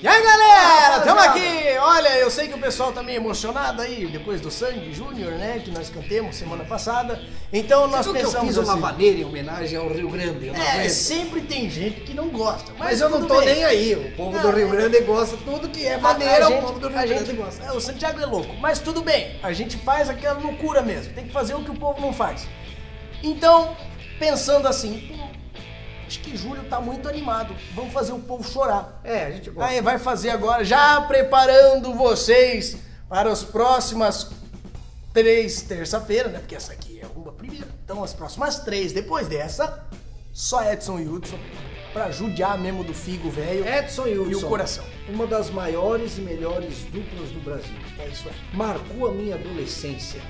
E aí galera, estamos aqui! Olha, eu sei que o pessoal tá meio emocionado aí, depois do Sandy Júnior, né? Que nós cantemos semana passada. Então nós Você pensamos que eu fiz uma assim, vaneira em homenagem ao Rio Grande. É, sempre tem gente que não gosta. Mas, Mas eu não tô bem. nem aí. O povo Não, do Rio é- Grande gosta tudo que é maneira, o povo do Rio Grande gente- gosta. é, O Santiago é louco, mas tudo bem. A gente faz aquela loucura mesmo. Tem que fazer o que o povo não faz. Então, pensando assim, acho que Júlio tá muito animado. Vamos fazer o povo chorar. É, a gente gosta. Aí vai fazer agora, já preparando vocês para as próximas três terça-feira, né? Porque essa aqui é uma primeira. Então as próximas três, depois dessa, só Edson e Hudson pra judiar mesmo do figo velho Edson e e Hudson. o coração. Uma das maiores e melhores duplas do Brasil. É isso aí. Marcou a minha adolescência.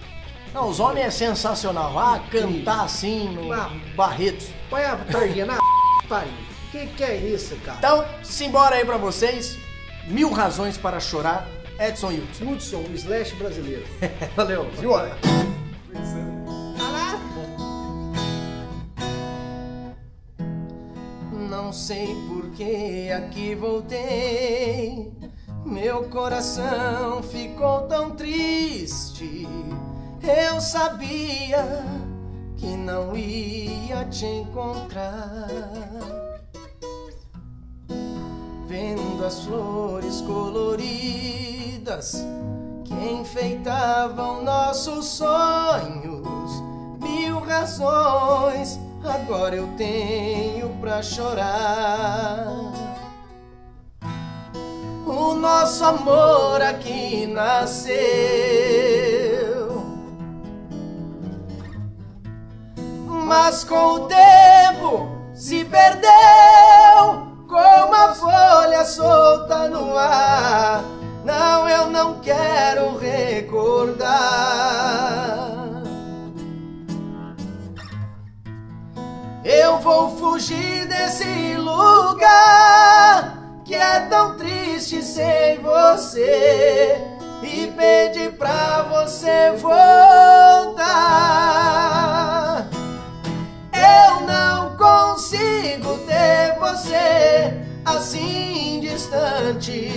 Não, os homens é sensacional. Ah, cantar assim no Ah. Barretos. Põe a tardinha na pariu. Que que é isso, cara? Então, simbora aí pra vocês. Mil razões para chorar, Edson Hudson. Hudson, o slash brasileiro. Valeu. Simbora. Não sei por que aqui voltei. Meu coração ficou tão triste. Eu sabia que não ia te encontrar. Vendo as flores coloridas que enfeitavam nossos sonhos, mil razões agora eu tenho pra chorar. O nosso amor aqui nasceu, mas com o tempo se perdeu como a folha solta no ar. Não, eu não quero recordar. Eu vou fugir desse lugar que é tão triste sem você e pedir pra você voltar. Assim distante.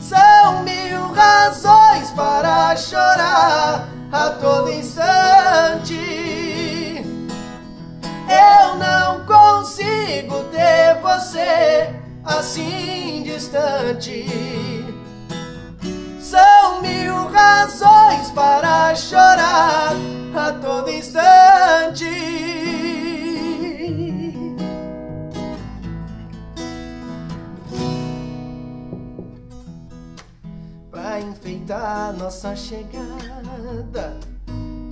São mil razões para chorar a todo instante. Eu não consigo ter você assim distante. Enfeitar nossa chegada,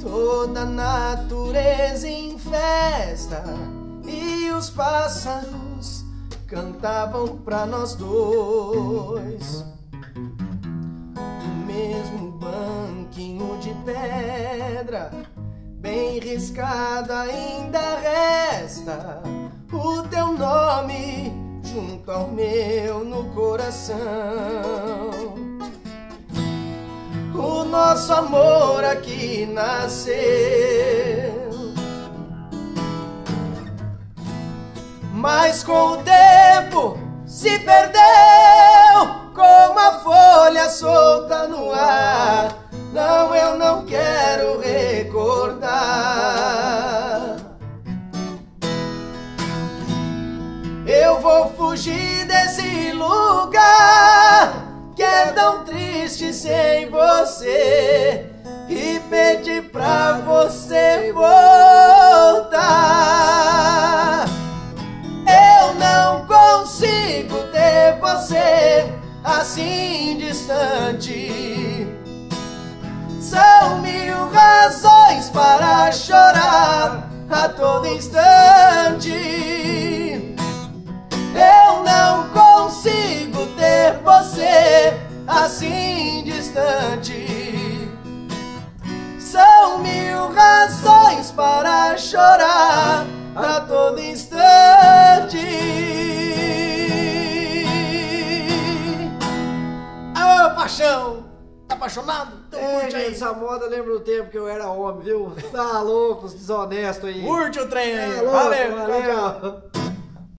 toda a natureza em festa e os pássaros cantavam pra nós dois. O mesmo banquinho de pedra, bem riscado ainda resta o teu nome junto ao meu no coração. Nosso amor aqui nasceu. Mas com o tempo se perdeu como a folha solta no ar. Não, eu não quero São mil razões para chorar a todo instante. Eu não consigo ter você assim distante. São mil razões para chorar Tá apaixonado? Então É, curte aí. essa moda lembra do tempo que eu era homem, viu? Tá louco, os desonestos aí. Curte o trem aí. É louco, valeu, valeu. tchau.